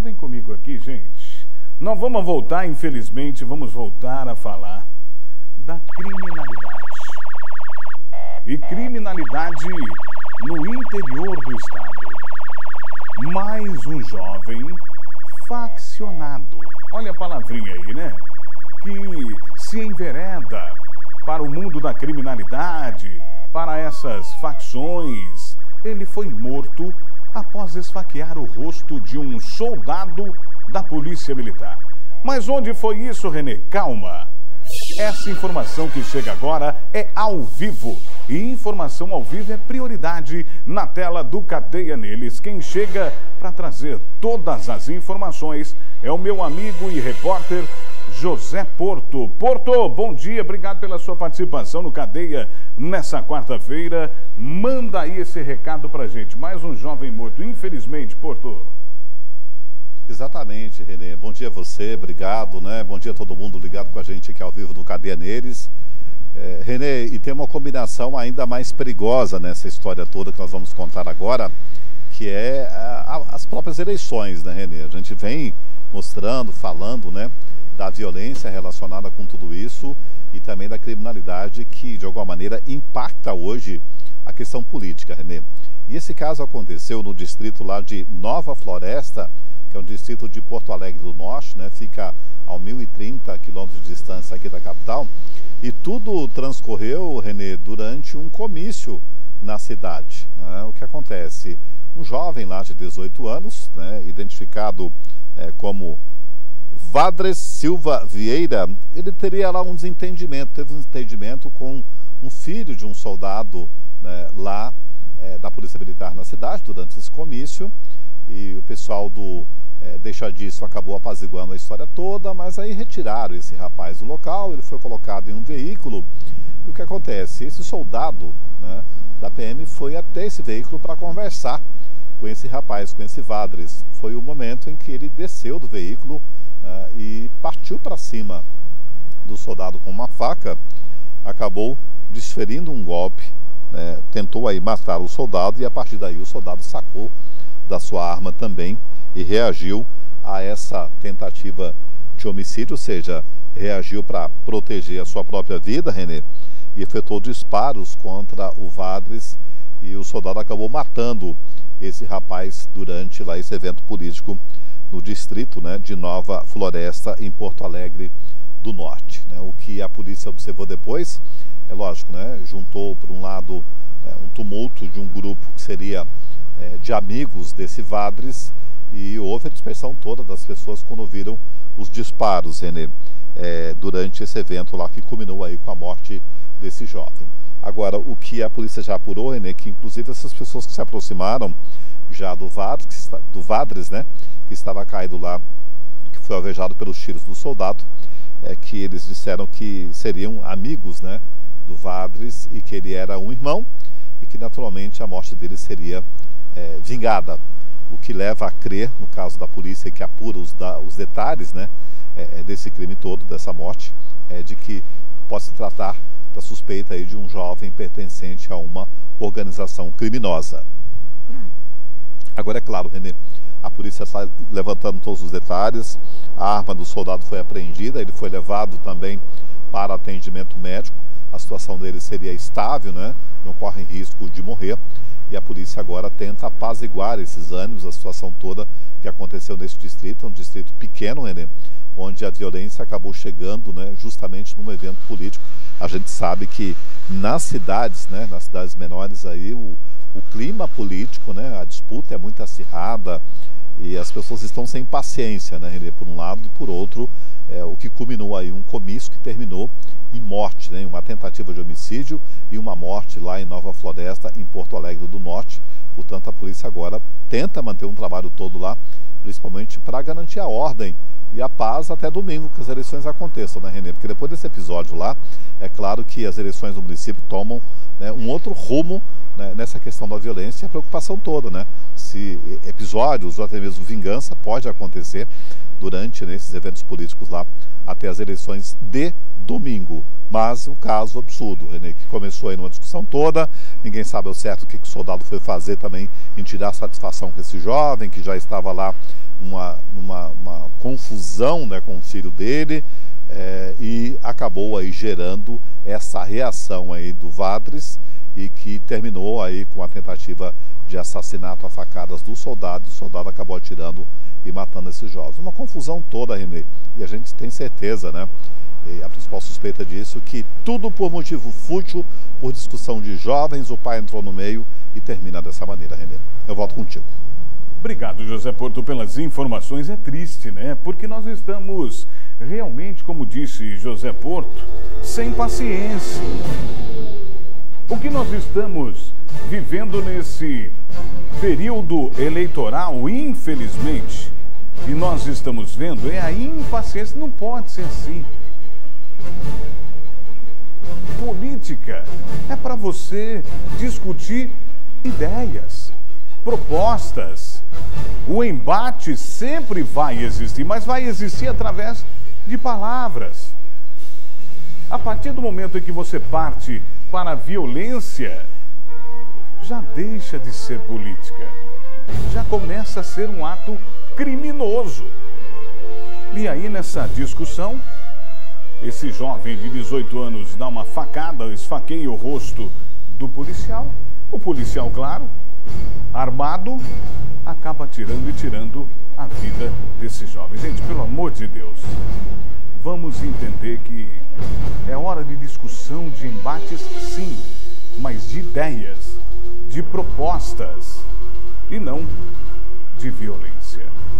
Agora vem comigo aqui, gente. Nós vamos voltar, infelizmente, vamos voltar a falar da criminalidade. E criminalidade no interior do estado. Mais um jovem faccionado. Olha a palavrinha aí, né? Que se envereda para o mundo da criminalidade, para essas facções. Ele foi morto após esfaquear o rosto de um soldado da Polícia Militar. Mas onde foi isso, Renê? Calma. Essa informação que chega agora é ao vivo. E informação ao vivo é prioridade na tela do Cadeia Neles. Quem chega para trazer todas as informações é o meu amigo e repórter José Porto. Porto, bom dia, obrigado pela sua participação no Cadeia nessa quarta-feira. Manda aí esse recado pra gente. Mais um jovem morto, infelizmente, Porto. Exatamente, Renê. Bom dia a você, obrigado, né? Bom dia a todo mundo ligado com a gente aqui ao vivo no Cadeia Neles. É, Renê, e tem uma combinação ainda mais perigosa nessa história toda que nós vamos contar agora, que é a, as próprias eleições, né, Renê? A gente vem mostrando, falando, né, da violência relacionada com tudo isso e também da criminalidade que, de alguma maneira, impacta hoje a questão política, Renê. E esse caso aconteceu no distrito lá de Nova Floresta, que é um distrito de Porto Alegre do Norte, né? fica a 1.030 quilômetros de distância aqui da capital. E tudo transcorreu, Renê, durante um comício na cidade. Né? O que acontece? Um jovem lá de 18 anos, né? identificado é, como Vadres Silva Vieira, ele teria lá um desentendimento, teve um desentendimento com um filho de um soldado né, lá é, da Polícia Militar na cidade durante esse comício. E o pessoal do é, deixa disso acabou apaziguando a história toda, mas aí retiraram esse rapaz do local, ele foi colocado em um veículo. E o que acontece? Esse soldado né, da PM foi até esse veículo para conversar com esse rapaz, com esse Vadres. Foi o momento em que ele desceu do veículo uh, e partiu para cima do soldado com uma faca, acabou desferindo um golpe, né, tentou aí matar o soldado e a partir daí o soldado sacou da sua arma também e reagiu a essa tentativa de homicídio, ou seja, reagiu para proteger a sua própria vida, Renê, e efetuou disparos contra o Vadres e o soldado acabou matando esse rapaz durante lá esse evento político no distrito né, de Nova Floresta, em Porto Alegre do Norte. Né? O que a polícia observou depois, é lógico, né, juntou por um lado é, um tumulto de um grupo que seria é, de amigos desse Vadres e houve a dispersão toda das pessoas quando viram os disparos, Renê, é, durante esse evento lá que culminou aí com a morte desse jovem. Agora, o que a polícia já apurou, Renê, que inclusive essas pessoas que se aproximaram já do Vadres, do Vadres né, que estava caído lá, que foi alvejado pelos tiros do soldado, é que eles disseram que seriam amigos né, do Vadres e que ele era um irmão e que naturalmente a morte dele seria é, vingada. O que leva a crer, no caso da polícia que apura os, da, os detalhes né, é, é desse crime todo, dessa morte, é de que pode se tratar da suspeita aí de um jovem pertencente a uma organização criminosa. Agora é claro, Renê, a polícia está levantando todos os detalhes. A arma do soldado foi apreendida, ele foi levado também para atendimento médico. A situação dele seria estável, né? não corre risco de morrer. E a polícia agora tenta apaziguar esses ânimos, a situação toda que aconteceu nesse distrito, é um distrito pequeno, René, onde a violência acabou chegando né, justamente num evento político. A gente sabe que nas cidades, né, nas cidades menores aí, o, o clima político, né, a disputa é muito acirrada e as pessoas estão sem paciência, né, Renê, por um lado e por outro, é, o que culminou aí um comício que terminou em morte, né, uma tentativa de homicídio e uma morte lá em Nova Floresta, em Porto Alegre do Norte. Portanto, a polícia agora tenta manter um trabalho todo lá, principalmente para garantir a ordem e a paz até domingo que as eleições aconteçam, né, Renê? Porque depois desse episódio lá, é claro que as eleições do município tomam né, um outro rumo né, nessa questão da violência e a preocupação toda, né? Se episódios ou até mesmo vingança pode acontecer durante nesses eventos políticos lá até as eleições de domingo. Mas um caso absurdo, que começou aí numa discussão toda, ninguém sabe ao certo o que, que o soldado foi fazer também em tirar satisfação com esse jovem que já estava lá numa, confusão né, com o filho dele acabou aí gerando essa reação aí do Vadres e que terminou aí com a tentativa de assassinato a facadas do soldado. O soldado acabou atirando e matando esses jovens. Uma confusão toda, Renê. E a gente tem certeza, né? E a principal suspeita disso, que tudo por motivo fútil, por discussão de jovens, o pai entrou no meio e termina dessa maneira, Renê. Eu volto contigo. Obrigado, José Porto, pelas informações. É triste, né? Porque nós estamos realmente, como disse José Porto, sem paciência. O que nós estamos vivendo nesse período eleitoral, infelizmente, e nós estamos vendo é a impaciência. Não pode ser assim. Política é para você discutir ideias, propostas. O embate sempre vai existir, mas vai existir através de palavras. A partir do momento em que você parte para a violência, já deixa de ser política. Já começa a ser um ato criminoso. E aí, nessa discussão, esse jovem de 18 anos dá uma facada, esfaqueia o rosto do policial. O policial, claro, armado, acaba tirando e tirando a vida desse jovem. Gente, pelo amor de Deus, vamos entender que é hora de discussão, de embates, sim, mas de ideias, de propostas e não de violência.